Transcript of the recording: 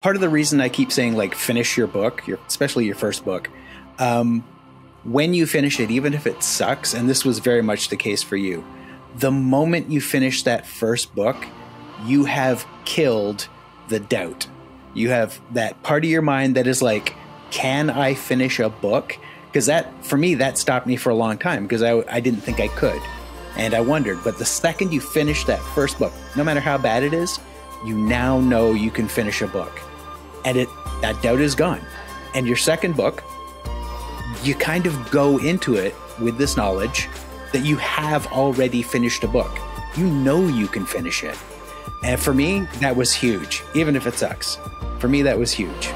part of the reason I keep saying like finish your book, your especially your first book, um, when you finish it, even if it sucks, and this was very much the case for you, the moment you finish that first book, you have killed the doubt. You have that part of your mind that is like, can I finish a book? Because that, for me, that stopped me for a long time because I, I didn't think I could. And I wondered. But the second you finish that first book, no matter how bad it is, you now know you can finish a book. And it that doubt is gone. And your second book, you kind of go into it with this knowledge that you have already finished a book. You know you can finish it. And for me, that was huge, even if it sucks. For me, that was huge.